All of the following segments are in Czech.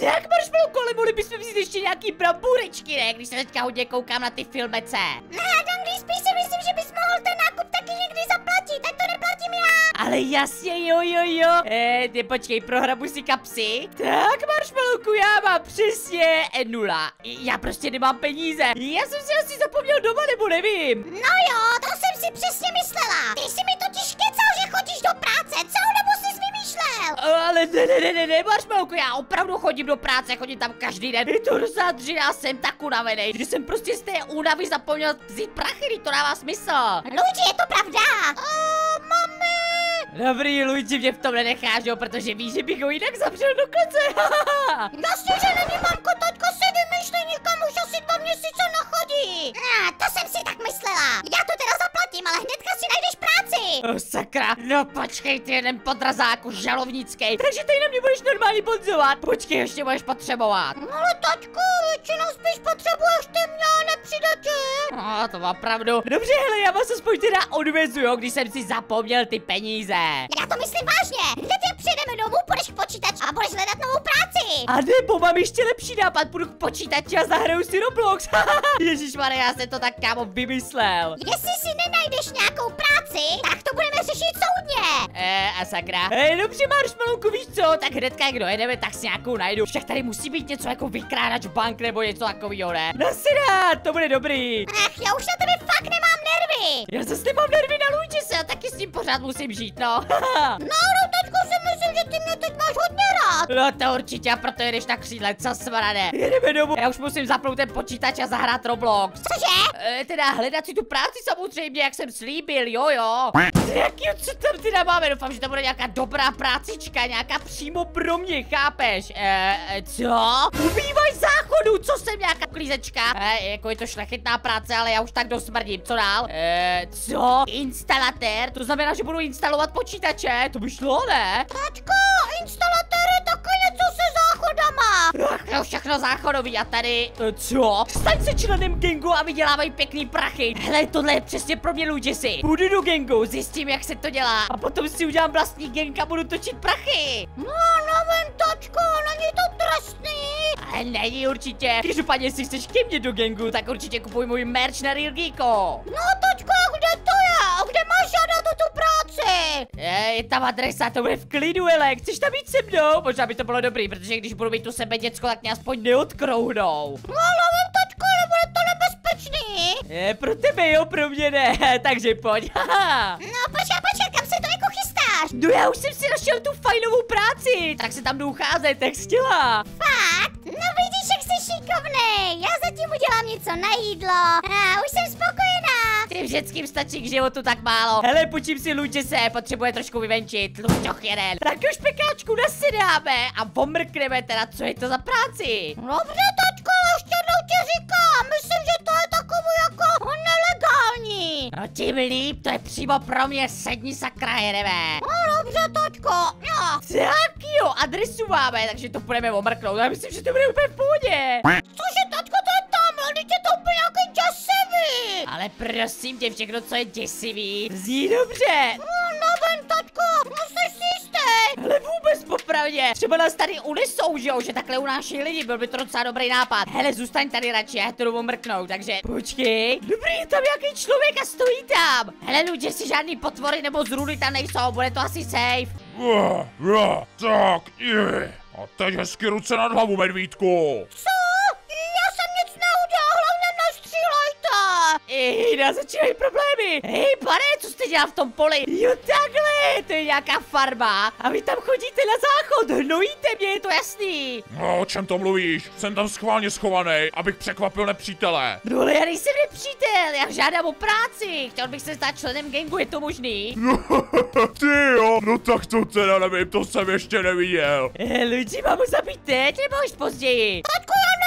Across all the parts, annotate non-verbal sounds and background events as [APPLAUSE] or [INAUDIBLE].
Tak, marshmallow, ale mohli bychom vzít ještě nějaký bramburečky, ne? Když se teďka hodně koukám na ty filmece. Ne, Dangli, spíš si myslím, že bys mohl ten nákup taky někdy zaplatit, tak to neplatím já. Ale jasně, jo, jo, jo. Eh, ty počkej, prohrabu si kapsy. Tak, marshmallowku, já mám přesně eh, nula. Já prostě nemám peníze. Já jsem si asi zapomněl doma, nebo nevím. No jo, to jsem si přesně myslela. Ty jsi mi totiž kecal, že chodíš do práce, celou dobu jsi vymýšlel. Ale ne, ne, ne, ne, ne, marshmallowku, já opravdu chodím do práce, chodím tam každý den. Je to rozádří, já jsem tak unavený, že jsem prostě z té únavy zapomněl vzít prachy, to dává smysl. Luigi, je to pravda. Oh, mami. Dobrý, Luigi mě v tom nenecháš, jo, protože víš, že bych ho jinak zavřel do klece. [LAUGHS] Jasně, že není, mamko, taťka si nikam už asi dva měsíce nachodí. A, to jsem si tak myslela. Já to teda zaplatím, ale hnedka si najdeš práci. Oh, sakra, no počkej ty jeden podrazáku žalovnický, takže tady na mě budeš normálně bonzovat. Počkej, ještě budeš potřebovat. Ale taťku, většinou spíš potřebuješ ty mě, a ne přidatě. No, to má pravdu. Dobře, hele, já vás aspoň teda odvezu, jo, když jsem si zapomněl ty peníze. Já to myslím vážně. Hned jak přijdeme domů, počítači a budeš hledat novou práci. A nebo mám ještě lepší nápad, půjdu k počítači a zahraju si Roblox. [LAUGHS] Ježíš já jsem to tak kámo vymyslel. Jestli si nenajdeš nějakou práci, tak to budeme řešit soudně. Eh, a sakra. Hej, dobře, marshmallowku, víš co? Tak hnedka, jak dojedeme, tak si nějakou najdu. Však tady musí být něco jako vykrádač bank nebo něco takového, ne? Nasyrat, to bude dobrý. Ach, já už na tebe fakt nemám nervy. Já zase nemám nervy na Luigi, já taky s tím pořád musím žít, no. [LAUGHS] No, no, teďko si myslím, že ty rád. no to určitě, a proto jedeš na křídle, co smrade. Jedeme domů, já už musím zapnout ten počítač a zahrát Roblox. Cože? E, teda hledat si tu práci samozřejmě, jak jsem slíbil, jo jo. Jaký, co tam teda máme, doufám, že to bude nějaká dobrá prácička, nějaká přímo pro mě, chápeš? E, e, co? Ubývaj záchodu, co jsem nějaká klízečka? E, jako je to šlechetná práce, ale já už tak dosmrdím, co dál? E, co? Instalatér? To znamená, že budu instalovat počítače, to by šlo, ne? Tačko, instalatér jo, všechno záchodový a tady, e, co? Staň se členem gangu a vydělávají pěkný prachy. Hele, tohle je přesně pro mě Luigi Půjdu do gangu, zjistím, jak se to dělá a potom si udělám vlastní gang a budu točit prachy. No, nevím, tačko, není to trestný. Ale není určitě. Každopádně, jestli chceš ke mně do gangu, tak určitě kupuj můj merch na Real Geeko. No, tačko, a kde to je? A kde máš žádat o tu práci? Je, je tam adresa, to bude v klidu, ele. Chceš tam být se mnou? Možná by to bylo dobrý, protože když budu mít tu sebe děcko, tak mě aspoň neodkrouhnou. No, nevím, tačko, ale bude to nebezpečný. Je, pro tebe jo, pro mě ne, [LAUGHS] takže pojď, [LAUGHS] haha. No, počkej, počkej, kam se to jako chystáš? No já už jsem si našel tu fajnovou práci, tak se tam jdu ucházet, jak chtěla. Fakt? No vidíš, jak jsi šikovnej. Já zatím udělám něco na jídlo. A už jsem spokojená. Ty vždycky stačí k životu tak málo. Hele, počím si Luči se, potřebuje trošku vyvenčit. Lučoch jeden. Tak už pekáčku nasedáme a pomrkneme teda, co je to za práci. Dobře, tačko, ale ještě jednou ti říkám. Myslím, že to je takový jako nelegální. No tím líp, to je přímo pro mě, sedni sakra, jedeme. No dobře, tačko. No. Tak jo, adresu máme, takže to budeme omrknout. Já myslím, že to bude úplně v pohodě. Cože, Ale prosím tě, všechno, co je děsivý, zní dobře. No, nevím, no jsi si jistý. Ale vůbec popravdě. Třeba nás tady unesou, že jo, že takhle unáší lidi, byl by to docela dobrý nápad. Hele, zůstaň tady radši, já to jdu mrknout, takže počkej. Dobrý, je tam nějaký člověk a stojí tam. Hele, lidi, si žádný potvory nebo zrůdy tam nejsou, bude to asi safe. Uh, uh, tak, je. A teď hezky ruce nad hlavu, medvídku. Co? Ej, nás začínají problémy. Hej, pane, co jste dělal v tom poli? Jo, takhle, to je nějaká farma. A vy tam chodíte na záchod, hnojíte mě, je to jasný. No, o čem to mluvíš? Jsem tam schválně schovaný, abych překvapil nepřítele. No ale já nejsem nepřítel, já žádám o práci. Chtěl bych se stát členem gangu, je to možný? [LAUGHS] Ty jo, no tak to teda nevím, to jsem ještě neviděl. Eh, lidi, mám ho zabít teď nebo až později? Tačko, já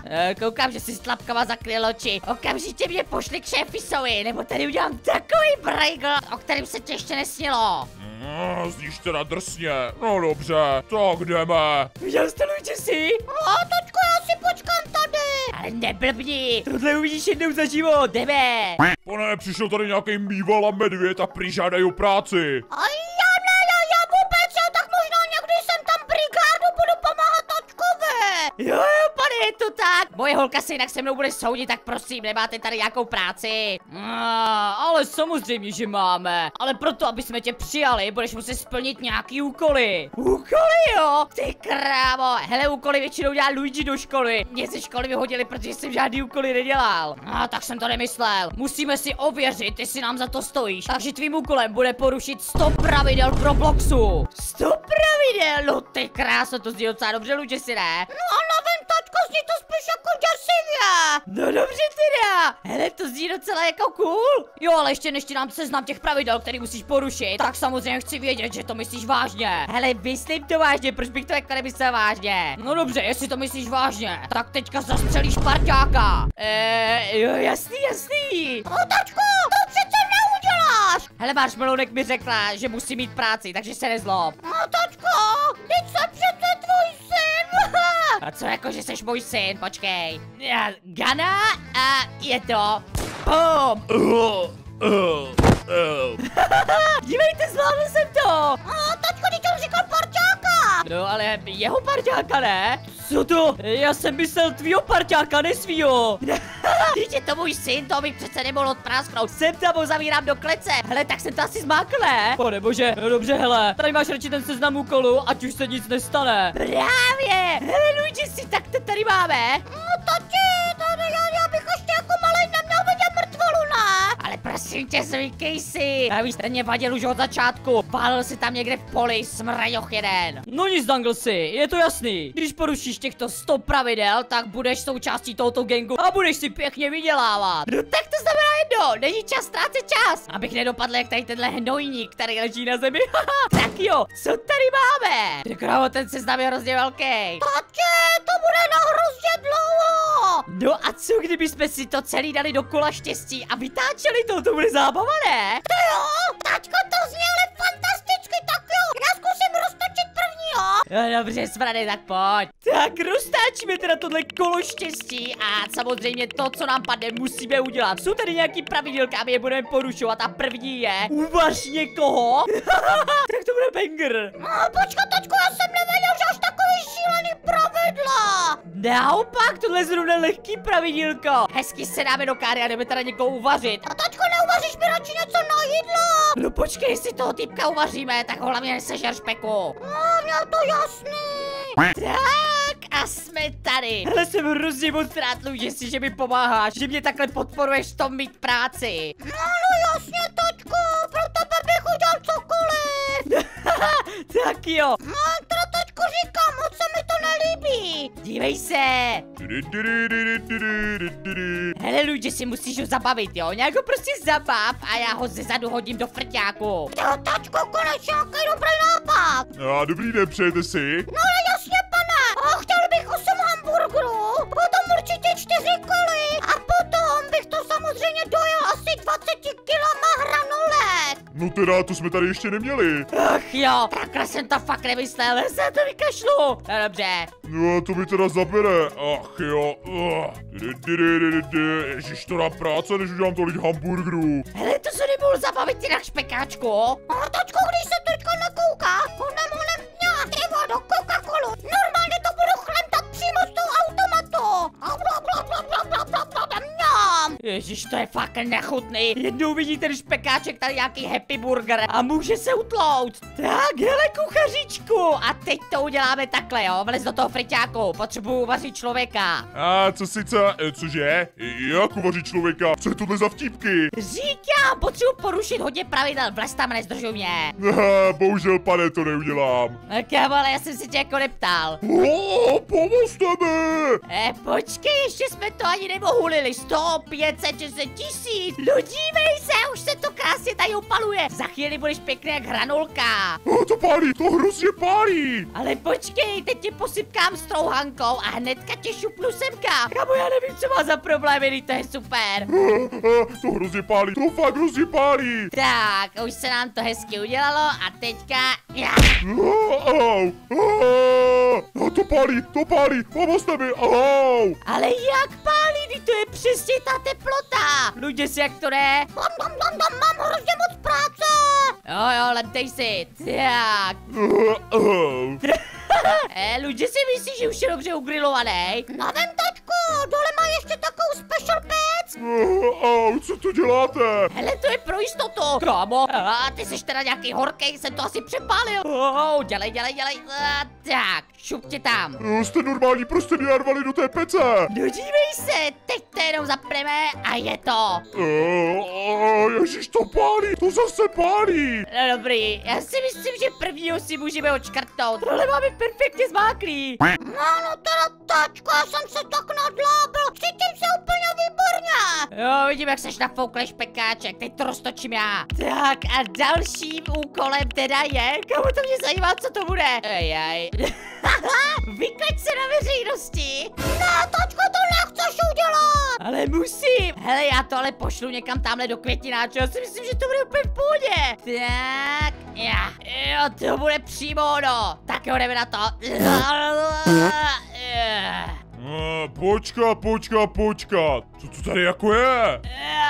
koukat. Eh, koukám, že si s tlapkama zakryl oči. Okamžitě mě pošli k šéfisovi, nebo tady udělám takový brejgl, o kterým se ti ještě nesnilo. No, zníš teda drsně. No dobře, tak jdeme. Viděl jste Luigi si? No, tačko, já si počkám tady. Ale neblbni, tohle uvidíš jednou za život, jdeme. Pane, přišel tady nějaký mýval a medvěd a prý žádají o práci. A já ne, já, já vůbec, já tak možná Jo, jo, pane, je to tak. Moje holka se jinak se mnou bude soudit, tak prosím, nemáte tady nějakou práci. A, ale samozřejmě, že máme. Ale proto, aby jsme tě přijali, budeš muset splnit nějaký úkoly. Úkoly, jo? Ty krávo. Hele, úkoly většinou dělá Luigi do školy. Mě ze školy vyhodili, protože jsem žádný úkoly nedělal. A tak jsem to nemyslel. Musíme si ověřit, jestli nám za to stojíš. Takže tvým úkolem bude porušit 100 pravidel pro Bloxu. 100 pravidel? No ty kráso, to zní docela dobře, Luigi si ne? No nevím, tačko, zní to spíš jako děsivě. No dobře teda. Hele, to zní docela jako cool. Jo, ale ještě než ti nám seznam těch pravidel, který musíš porušit, tak samozřejmě chci vědět, že to myslíš vážně. Hele, myslím to vážně, proč bych to jako nemyslel vážně? No dobře, jestli to myslíš vážně, tak teďka zastřelíš parťáka. Eee, jo, jasný, jasný. Tačko, to přece neuděláš. Hele, váš melounek mi řekla, že musí mít práci, takže se nezlob. Tačko, teď jsem přece. A co jako, že jsi můj syn, počkej. Já, Gana a je to. Boom! Uh, [LAUGHS] uh, uh. Dívejte, zvládl jsem to! No tačko, teď on říkal parťáka. No ale jeho parťáka ne? Co to? Já jsem myslel tvýho parťáka, ne svýho. [LAUGHS] Teď je to můj syn, to bych přece nemohl odprásknout. Sem tam ho zavírám do klece. Hele, tak jsem to asi zmákl, ne? Pane bože, no dobře, hele. Tady máš radši ten seznam úkolů, ať už se nic nestane. Právě. Hele, Luigi si, tak to tady máme. No tati, tady prosím tě, zvykej si. A víš, ten mě vadil už od začátku. Válil si tam někde v poli, smrajoch jeden. No nic, Danglesy, je to jasný. Když porušíš těchto 100 pravidel, tak budeš součástí tohoto gangu a budeš si pěkně vydělávat. No tak to znamená jedno, není čas ztrácet čas. Abych nedopadl jak tady tenhle hnojník, který leží na zemi. [LAUGHS] tak jo, co tady máme? Ty krávo, ten seznam je hrozně velký. Tati, to bude na hrozně dlouho. No a co kdyby jsme si to celý dali do kola štěstí a vytáčeli to, to bude zábava, ne? Ty jo, tačko, to zní ale fantasticky, tak jo, já zkusím roztočit prvního. No dobře, Smrady, tak pojď. Tak roztáčíme teda tohle kolo štěstí a samozřejmě to, co nám padne, musíme udělat. Jsou tady nějaký pravidelka my je budeme porušovat a první je uvař někoho. [LAUGHS] tak to bude banger. No, počkat, tačko, já jsem nevěděl, že až takový šílený pravidla. Naopak, tohle je zrovna lehký pravidílko. Hezky se dáme do káry a jdeme teda někoho uvařit. A tačko, neuvaříš mi radši něco na jídlo? No počkej, jestli toho typka uvaříme, tak ho hlavně nesežer špeku. No, měl to jasný. Tak a jsme tady. Hele, jsem hrozně moc rád, Luigi, si, že mi pomáháš, že mě takhle podporuješ v tom mít práci. No, no jasně, tačko, pro tebe bych udělal cokoliv. [LAUGHS] tak jo. No, nelíbí. Dívej se. Hele, Luigi, si musíš ho zabavit, jo? Nějak ho prostě zabav a já ho ze zadu hodím do frťáku. Jo, tačko, konečně nějaký dobrý nápad. A dobrý den, přejete si? No, ale jasně, No teda, to jsme tady ještě neměli. Ach jo, takhle jsem to fakt nemyslel, se to vykašlu. No dobře. No, to mi teda zabere. Ach jo. Ježiš, to na práce, než udělám tolik hamburgerů. Hele, to se nemohl zabavit jinak špekáčku. A točku, když se teďka nakouká, ona mu na měla vodu, Coca Cola. Normálně to budu chlentat přímo z toho automatu. A bla, bla, bla, bla, bla, bla, bla, bla mňam. Ježíš, to je fakt nechutný. Jednou vidí ten špekáček tady nějaký happy burger a může se utlout. Tak, hele kuchařičku. A teď to uděláme takhle, jo. Vlez do toho friťáku. Potřebuju vařit člověka. A co sice, cože? Jak uvařit člověka? Co je tohle za vtipky? Říkám, potřebuji porušit hodně pravidel. Vlez tam, nezdržuj mě. Aha, bohužel, pane, to neudělám. Kámo, ale já jsem si tě jako neptal. O, pomozte mi! E, počkej, ještě jsme to ani nemohulili. 100, 500, 600 tisíc. No dívej se, už se to krásně tady opaluje. Za chvíli budeš pěkný jak hranolka. O, to pálí, to hrozně pálí! Ale počkej, teď ti posypkám s trouhankou a hnedka tě šupnu semka. Kamo, já nevím, co má za problémy, to je super. To hrozně pálí, to fakt hrozně pálí! Tak, už se nám to hezky udělalo a teďka... Ja. Au, a, to pálí, to pálí, pomozte mi, au! Ale jak pálí, to je přesně ta teplota. Luděs, jak to jde? Mam, mam, mam, mam, mám hrozně moc práce. Jo, jo, lemtej si. Tak. [LAUGHS] Eh, Ludzie si myslí, že už je dobře ugrilovaný. Nevím, tačku, dole má ještě takovou special pec. Uh, au, co tu děláte? Hele, to je pro jistotu. Kámo, a ty jsi teda nějaký horkej, jsem to asi přepálil. Oh, dělej, dělej, dělej. A, tak, šup tě tam. Uh, jste normální, prostě mě narvali do té pece. No dívej se, teď to jenom zapneme a je to. Uh, uh, ježiš, to pálí, to zase pálí. No dobrý, já si myslím, že prvního si můžeme očkrtnout. Tohle máme perfektně zmáklý. No, no teda tačku, já jsem se tak nadlábil. Jo, vidím, jak seš nafouklej špekáček, teď to roztočím já. Tak a dalším úkolem teda je, komu to mě zajímá, co to bude. Ejaj. [LAUGHS] Vykaď se na veřejnosti. Ne, tačku, to nechceš udělat. Ale musím. Hele, já to ale pošlu někam tamhle do květináče, já si myslím, že to bude úplně v pohodě. Tak, já. Jo, to bude přímo ono. Tak jo, jdeme na to. Uh, [LAUGHS] počkat, počkat, počkat. Co to tady jako je?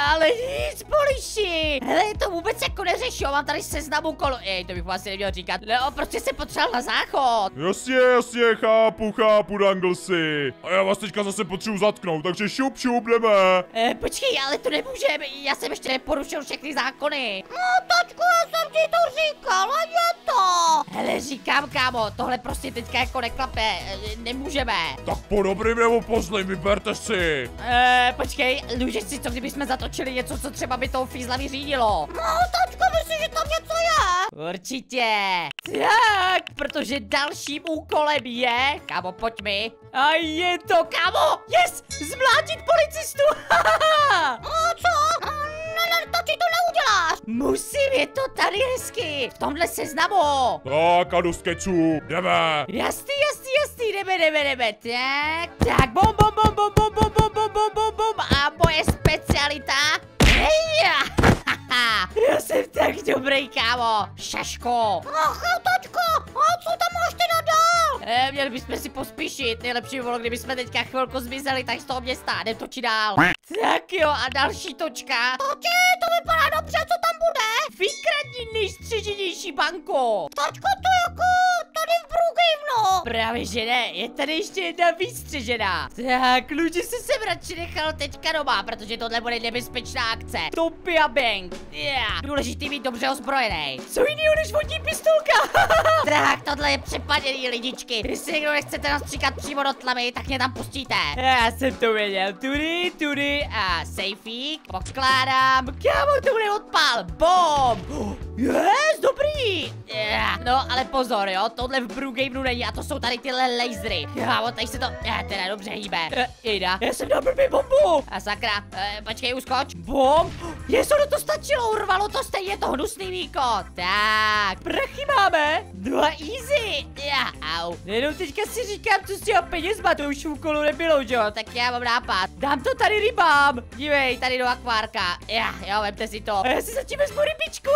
Ale nic, poliši! Hele, to vůbec jako neřeší, jo, mám tady seznam úkolů. Ej, to bych vám asi neměl říkat. No, prostě se potřeboval na záchod. Jasně, jasně, chápu, chápu, Danglesy. A já vás teďka zase potřebuji zatknout, takže šup, šup, jdeme. E, počkej, ale to nemůžeme, já jsem ještě neporušil všechny zákony. No, tačku, já jsem ti to říkal, a je to. Hele, říkám, kámo, tohle prostě teďka jako neklape, e, nemůžeme. Tak po dobrým nebo po zlým, vyberte si. E, počkej, luže si, co kdybychom zatočili něco, co třeba by toho fízla vyřídilo. No, tačku, myslíš, že tam něco je? Určitě. Tak, protože dalším úkolem je, kámo, pojď mi. A je to, kámo, yes, zmlátit policistu. A [LAUGHS] co? No, ne, to ti to neuděláš. Musím, je to tady hezky, v tomhle seznamu. Tak a dost keců, jdeme. Jasný, jasný, jasný, jdeme, jdeme, jdeme, tak, tak, bom, bom, bom, bom, bom, bom, bom, bom, bom, bom, bom, a moje specialita, heja, já jsem tak dobrý, kámo, šaško. Ach, tačku, a co tam máš teda dál? E, měli bychom si pospíšit, nejlepší by bylo, kdybychom teďka chvilku zmizeli tady z toho města, jdem točit dál. Tak jo, a další točka. Tati, to vypadá dobře, co tam bude? Vykradni nejstřeženější banku. Tačku, to jako tady v Brookhavenu. Právě že ne, je tady ještě jedna výstřežená. Tak, lidi se jsem radši nechal teďka doma, protože tohle bude nebezpečná akce. Topia Bank. Yeah. Důležitý být dobře ozbrojený. Co jiného než vodní pistolka? [LAUGHS] tak, tohle je přepaděný lidičky. Když si někdo nechcete nastříkat přímo do tlamy, tak mě tam pustíte. Já jsem to věděl. Tudy, tudy a safeík. Pokládám. Kámo, to bude odpal. Bom. Yes, dobrý. Yeah. No, ale pozor, jo, tohle v Brookhavenu není a to jsou tady tyhle lasery. Kámo, tady se to, já teda dobře hýbe. Uh, Jejda, já jsem dal blbý bombu. A sakra, uh, počkej, uskoč. Bom. Jesu, no to stačilo, urvalo to stejně to hnusný víko. Tak, prachy máme. No a easy. Já, au. Jenom teďka si říkám, co s těma penězma, to už v úkolu nebylo, jo, tak já mám nápad. Dám to tady rybám. Dívej, tady do akvárka. Já, jo, vemte si to. A já si zatím vezmu rybičku.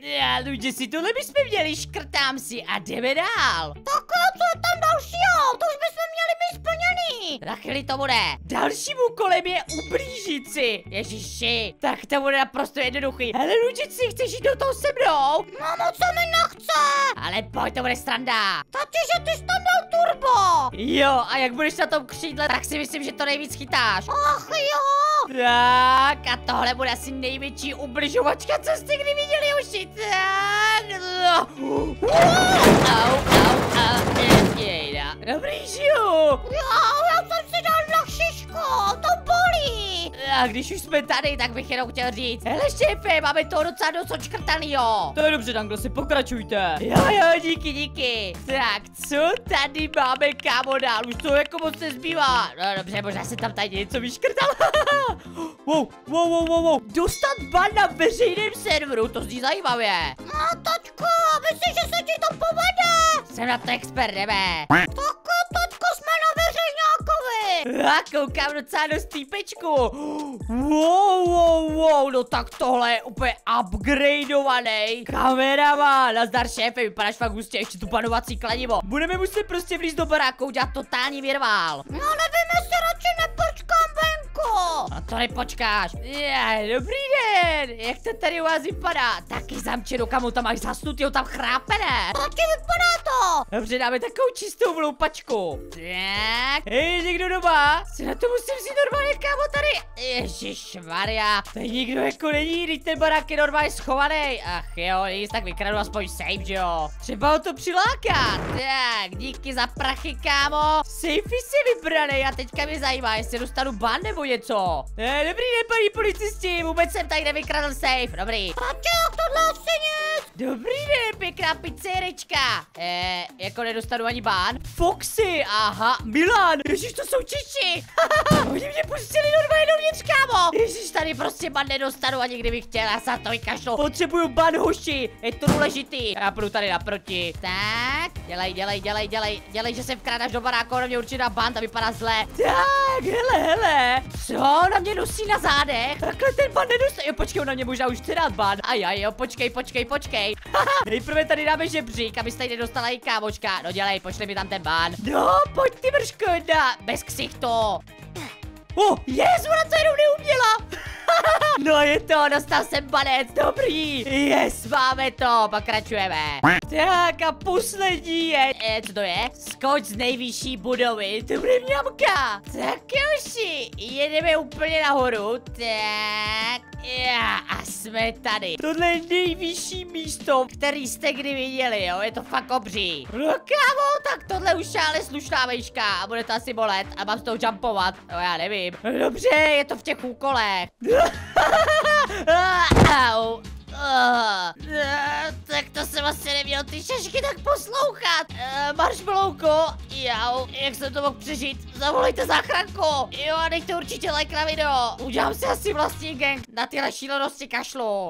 [LAUGHS] já, lidi, si tohle bychom měli, škrtám si a jdeme dál. Tak co je tam dalšího? To už bychom měli být splněný. Na chvíli to bude. Dalším úkolem je ublížit si. Ježiši, tak to bude naprosto jednoduchý. Hele, Lučici, chceš jít do toho se mnou? Mamo, co mi nechce? Ale pojď, to bude stranda. Tati, že ty jsi tam dal turbo. Jo, a jak budeš na tom křídle, tak si myslím, že to nejvíc chytáš. Ach jo. Tak, a tohle bude asi největší ubližovačka, co jste kdy viděli, uši. Tak, no. Au, au, au. Dobrý, žiju. Jo, já jsem si dal na šišku, to. A když už jsme tady, tak bych jenom chtěl říct. Hele, šéfe, máme to docela dost očkrtanýho. To je dobře, Danglo, si pokračujte. Jo, jo, díky, díky. Tak, co tady máme, kámo, dál? Už to jako moc nezbývá. No dobře, možná se tam tady něco vyškrtal. [LAUGHS] wow, wow, wow, wow, wow. Dostat ban na veřejném serveru, to zní zajímavě. No, tačku, myslíš, že se ti to povede? Jsem na to expert, jdeme. Tak jo, tačku, jsme na veřejňákovi. A koukám docela dost týpečku. Wow, wow, wow, no tak tohle je úplně upgradeovaný. Kameraman, nazdar šéfe, vypadáš fakt hustě, ještě tu panovací kladivo. Budeme muset prostě vlízt do baráku, udělat totální virvál. No nepočkám to nepočkáš. Je, dobrý den, jak to tady u vás vypadá? Taky zamčeno, kamu tam máš zasnutý, tam chrápe, ne? Taky vypadá to. Dobře, dáme takovou čistou vloupačku. Tak, hej, někdo doma? Se na to musím si normálně, kámo, tady. Ježíš Maria, tady nikdo jako není, teď ten barák je normálně schovaný. Ach jo, nic, tak vykradu aspoň safe, že jo. Třeba ho to přiláká. Tak, díky za prachy, kámo. Safe je vybraný a teďka mě zajímá, jestli dostanu ban nebo něco. Ne, dobrý den, paní policisti, vůbec jsem tady nevykradl safe, dobrý. A čak, tohle. Dobrý den, pěkná pizzerička. Eh, jako nedostanu ani bán. Foxy, aha, Milan, ježiš, to jsou čiči. [LAUGHS] Oni mě pustili normálně dovnitř, kámo. Ježiš, tady prostě ban nedostanu ani kdybych chtěl, já se na to vykašlu. Potřebuju ban, hoši, je to důležitý. Já půjdu tady naproti. Tak, dělej, dělej, dělej, dělej, dělej, že se vkrádáš do baráku, na mě určitě ban, to vypadá zle. Tak, hele, hele. Co na mě nosí na zádech? Takhle ten ban nedostane. Jo, počkej, na mě možná už chce dát ban. A já, jo, počkej, počkej, počkej. [LAUGHS] Nejprve tady dáme žebřík, aby tady nedostala i kámočka. No dělej, pošli mi tam ten ban. No, pojď ty vrško, jedna, bez ksichtu. Oh, yes, ona to jenom neuměla. [LAUGHS] no je to, dostal jsem banec, dobrý. Yes, máme to, pokračujeme. Tak a poslední je, e, co to je? Skoč z nejvyšší budovy, to bude mňamka. Tak joši, jedeme úplně nahoru, tak, a jsme tady. Tohle je nejvyšší místo, který jste kdy viděli, jo, je to fakt obří. No kámo, tak tohle už je ale slušná vejška a bude to asi bolet a mám z toho jumpovat, no já nevím. Dobře, je to v těch úkolech. [LAUGHS] [LAUGHS] Au. Uh, tak to jsem asi neměl ty šešky tak poslouchat. Uh, marshmallowko, jau, jak jsem to mohl přežít? Zavolejte záchranku. Jo, a dejte určitě like na video. Udělám si asi vlastní gang. Na tyhle šílenosti kašlu.